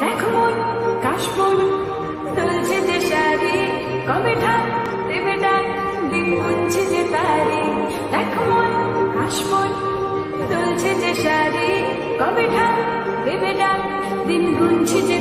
দেখ মন কাশবন তুলছে যে শাড়ি কবে ঠাক দেবে ডাক, দিন গুনছে যে তারি। দেখ মন কাশবন তুলছে যে শাড়ি কবে ঠাক দেবে ডাক, দিন গুনছে যে